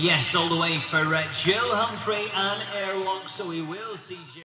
Yes, all the way for uh, Jill Humphrey and Airwalk, so we will see Jill.